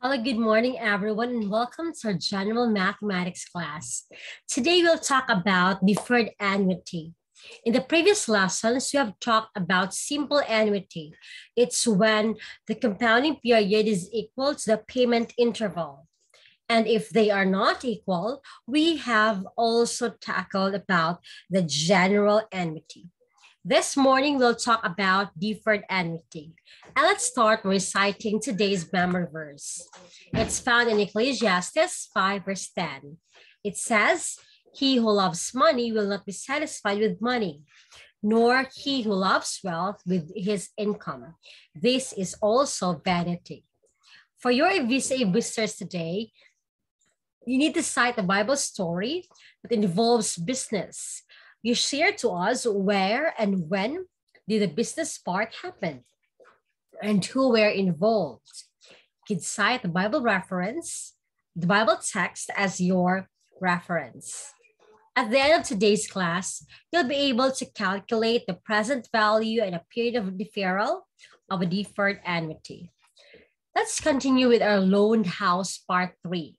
Hello, good morning, everyone, and welcome to our general mathematics class. Today, we'll talk about deferred annuity. In the previous lessons, we have talked about simple annuity. It's when the compounding period is equal to the payment interval. And if they are not equal, we have also tackled about the general annuity. This morning, we'll talk about deferred annuity. And let's start reciting today's memory verse. It's found in Ecclesiastes 5, verse 10. It says, He who loves money will not be satisfied with money, nor he who loves wealth with his income. This is also vanity. For your visa visitors today, you need to cite a Bible story that involves business you share to us where and when did the business part happen and who were involved. You can cite the Bible reference, the Bible text as your reference. At the end of today's class, you'll be able to calculate the present value and a period of deferral of a deferred annuity. Let's continue with our loaned house part three.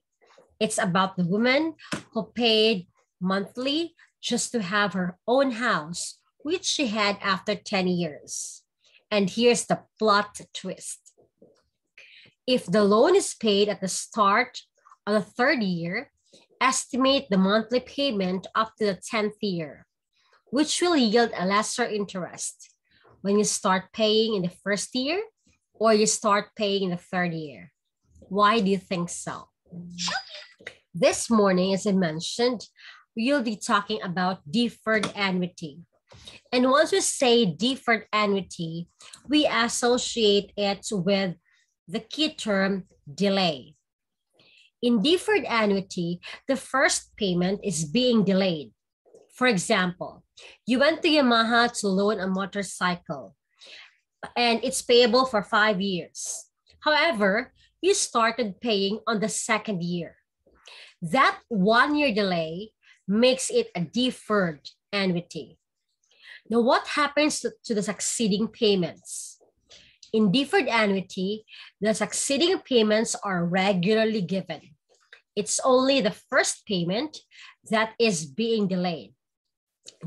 It's about the woman who paid monthly just to have her own house, which she had after 10 years. And here's the plot twist. If the loan is paid at the start of the third year, estimate the monthly payment up to the 10th year, which will yield a lesser interest when you start paying in the first year or you start paying in the third year. Why do you think so? This morning, as I mentioned, we'll be talking about deferred annuity. And once we say deferred annuity, we associate it with the key term delay. In deferred annuity, the first payment is being delayed. For example, you went to Yamaha to loan a motorcycle and it's payable for five years. However, you started paying on the second year. That one year delay makes it a deferred annuity. Now, what happens to, the succeeding payments? In deferred annuity, the succeeding payments are regularly given. It's only the first payment that is being delayed.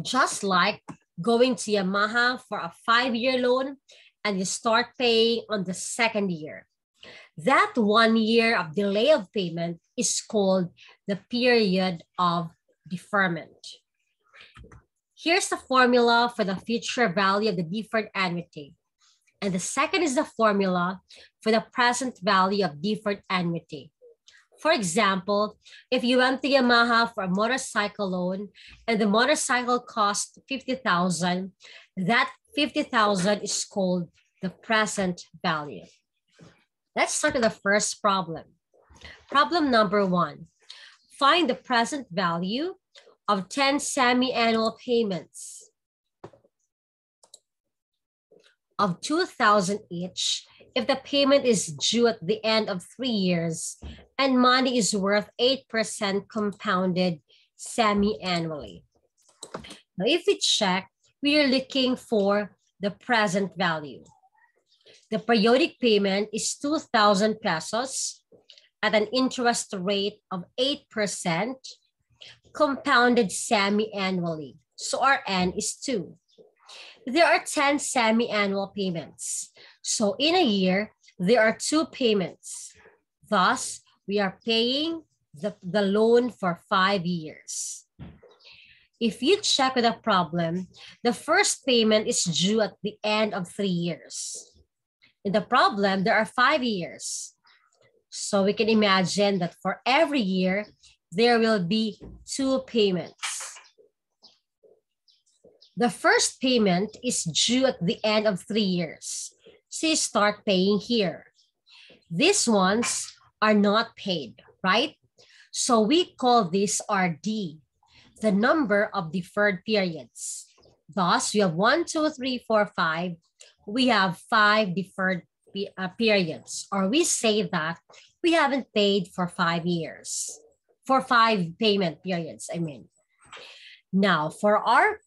Just like going to Yamaha for a five year loan and you start paying on the second year. That one year of delay of payment is called the period of deferment. Here's the formula for the future value of the deferred annuity. And the second is the formula for the present value of deferred annuity. For example, if you went to Yamaha for a motorcycle loan and the motorcycle cost 50,000, that 50,000 is called the present value. Let's start with the first problem. Problem number one, find the present value of 10 semi-annual payments of 2000 each if the payment is due at the end of three years and money is worth 8% compounded semi-annually. Now, if we check, we are looking for the present value. The periodic payment is 2,000 pesos at an interest rate of 8% compounded semi-annually. So our N is 2. There are 10 semi-annual payments. So in a year, there are two payments. Thus, we are paying the, the loan for five years. If you check with a problem, the first payment is due at the end of three years. In the problem, there are five years. So we can imagine that for every year, there will be two payments. The first payment is due at the end of three years. So you start paying here. These ones are not paid, right? So we call this RD, the number of deferred periods. Thus, we have one, two, three, four, five. We have five deferred Uh, periods, or we say that we haven't paid for five years, for five payment periods, I mean. Now, for our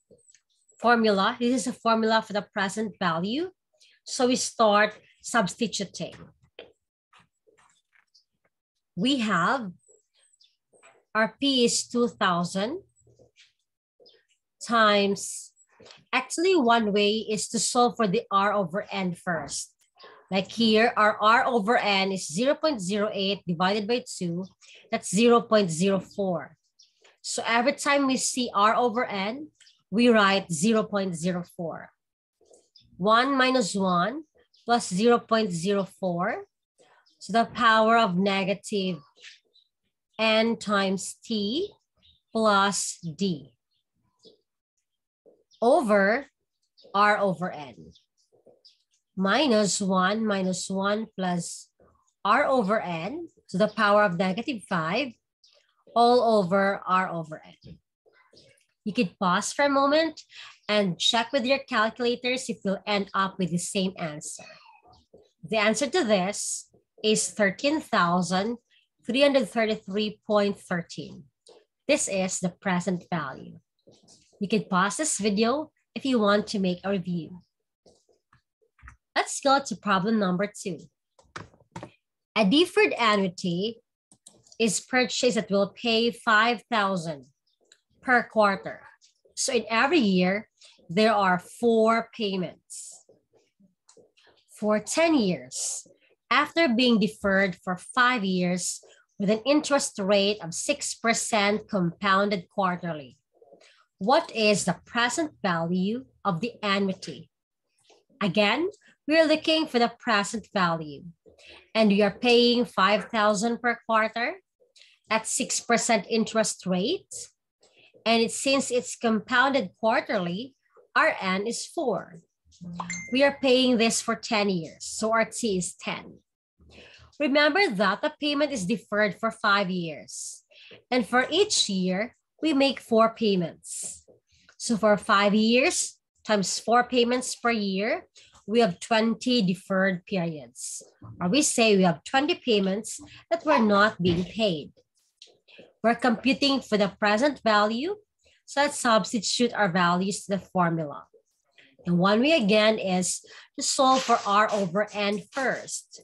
formula, this is a formula for the present value. So we start substituting. we have our P is 2,000 times, actually one way is to solve for the R over N first. Like here, our R over N is 0 0.08 divided by 2, that's 0 0.04. So every time we see R over N, we write 0 0.04. 1 minus 1 plus 0 0.04 to the power of negative n times t plus d over r over n minus 1 minus 1 plus r over n to the power of negative 5 all over r over n. You could pause for a moment and check with your calculators if you'll end up with the same answer. The answer to this is 13,333.13. This is the present value. You can pause this video if you want to make a review. Let's go to problem number two. A deferred annuity is purchased that will pay 5,000 per quarter. So in every year, there are four payments. For 10 years, after being deferred for five years with an interest rate of 6% compounded quarterly, what is the present value of the annuity? Again, we're looking for the present value and we are paying 5,000 per quarter at 6% interest rate. And it, since it's compounded quarterly, our N is four. We are paying this for 10 years, so our T is 10. Remember that the payment is deferred for five years. And for each year, we make four payments. So for five years times four payments per year, we have 20 deferred periods. Or we say we have 20 payments that were not being paid. We're computing for the present value, so let's substitute our values to the formula. And one way again is to solve for R over N first.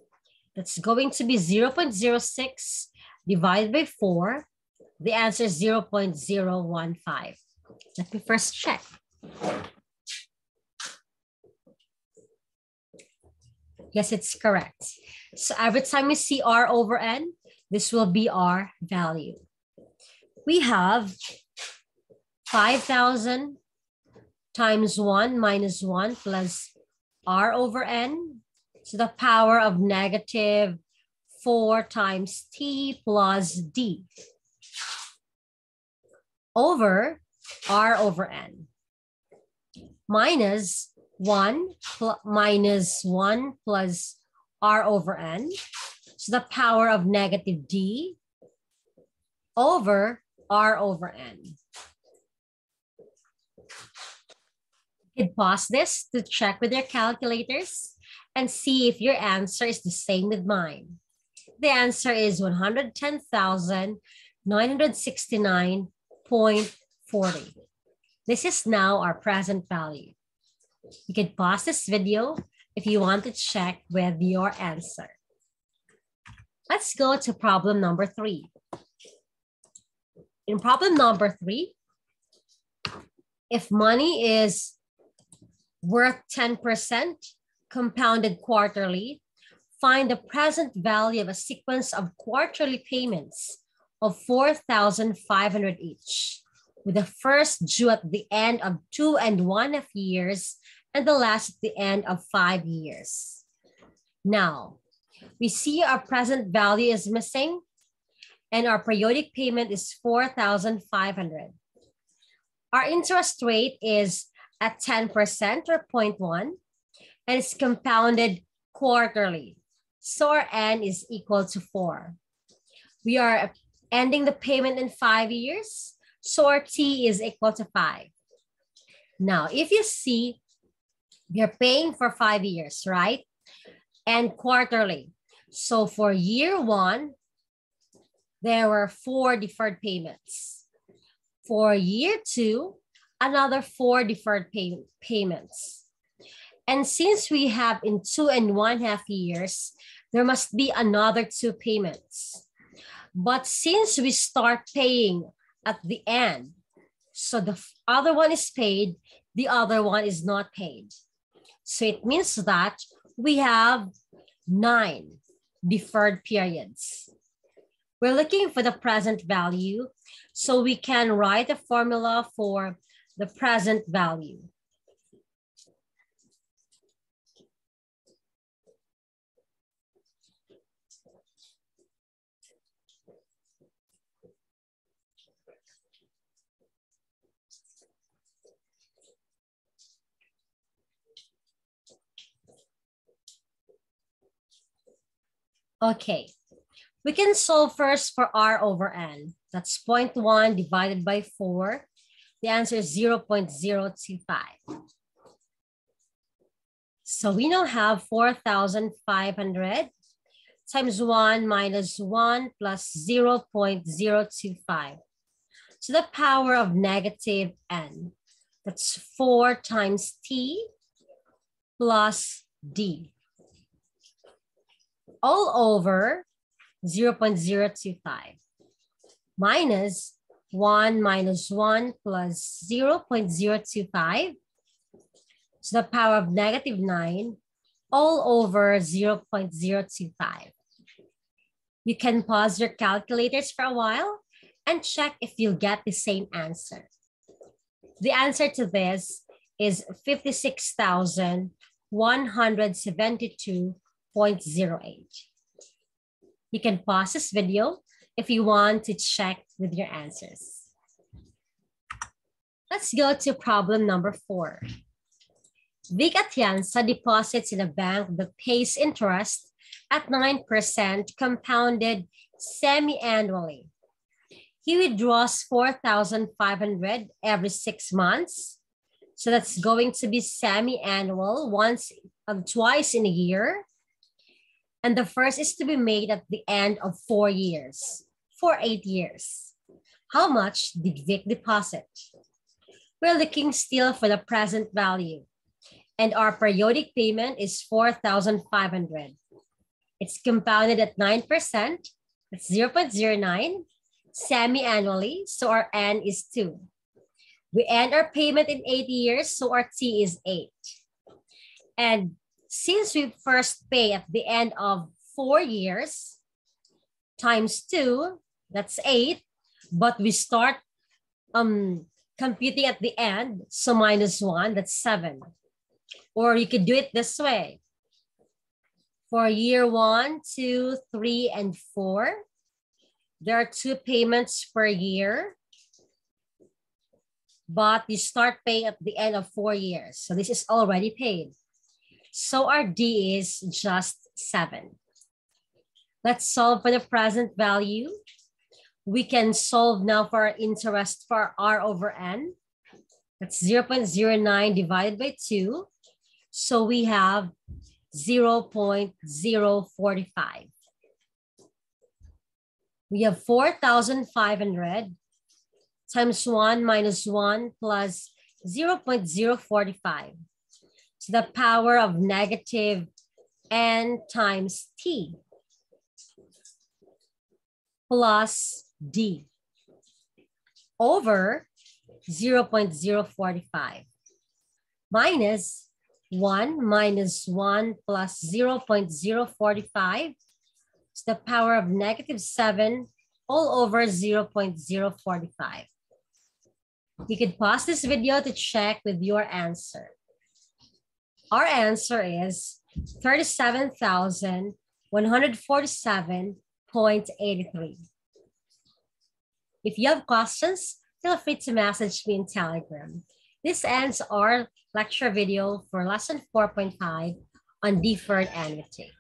That's going to be 0 0.06 divided by 4. The answer is 0 0.015. Let me first check. Yes, it's correct. So every time we see R over N, this will be our value. We have 5,000 times 1 minus 1 plus R over N to the power of negative 4 times T plus D over R over N minus 1 minus 1 plus R over N to the power of negative D over R over N. You can pause this to check with your calculators and see if your answer is the same with mine. The answer is 110,969.40. This is now our present value. You can pause this video if you want to check with your answer. Let's go to problem number three. In problem number three, if money is worth 10% compounded quarterly, find the present value of a sequence of quarterly payments of 4,500 each, with the first due at the end of two and one half years and the last at the end of five years. Now, we see our present value is missing and our periodic payment is 4,500. Our interest rate is at 10% or 0.1 and it's compounded quarterly. So our N is equal to four. We are ending the payment in five years. So our T is equal to five. Now, if you see, you're paying for five years, right? And quarterly. So for year one, there were four deferred payments. For year two, another four deferred pay payments. And since we have in two and one half years, there must be another two payments. But since we start paying at the end, so the other one is paid, the other one is not paid. So it means that we have nine deferred periods. We're looking for the present value, so we can write a formula for the present value. Okay, we can solve first for r over n. That's 0.1 divided by 4. The answer is 0 0.025. So we now have 4,500 times 1 minus 1 plus 0 0.025. So the power of negative n. That's 4 times t plus d all over 0 0.025 minus 1 minus 1 plus 0 0.025 to the power of negative 9 all over 0 0.025. You can pause your calculators for a while and check if you'll get the same answer. The answer to this is 56,172 0.08. You can pause this video if you want to check with your answers. Let's go to problem number four. Vic Atienza deposits in a bank that pays interest at 9% compounded semi-annually. He withdraws 4,500 every six months. So that's going to be semi-annual once, um, twice in a year and the first is to be made at the end of four years, for eight years. How much did Vic deposit? We're looking still for the present value, and our periodic payment is 4,500. It's compounded at 9%, that's 0.09, semi-annually, so our N is 2. We end our payment in eight years, so our T is 8. And since we first pay at the end of four years times two, that's eight, but we start um, computing at the end, so minus one, that's seven. Or you could do it this way. For year one, two, three, and four, there are two payments per year, but you start paying at the end of four years. So this is already paid. So our D is just 7. Let's solve for the present value. We can solve now for our interest for R over N. That's 0 0.09 divided by 2. So we have 0 0.045. We have 4,500 times 1 minus 1 plus 0 0.045 to the power of negative n times t plus d over 0 0.045 minus 1 minus 1 plus 0 0.045 to the power of negative 7 all over 0 0.045. You can pause this video to check with your answer. Our answer is 37,147.83. If you have questions, feel free to message me in Telegram. This ends our lecture video for lesson 4.5 on deferred annuity.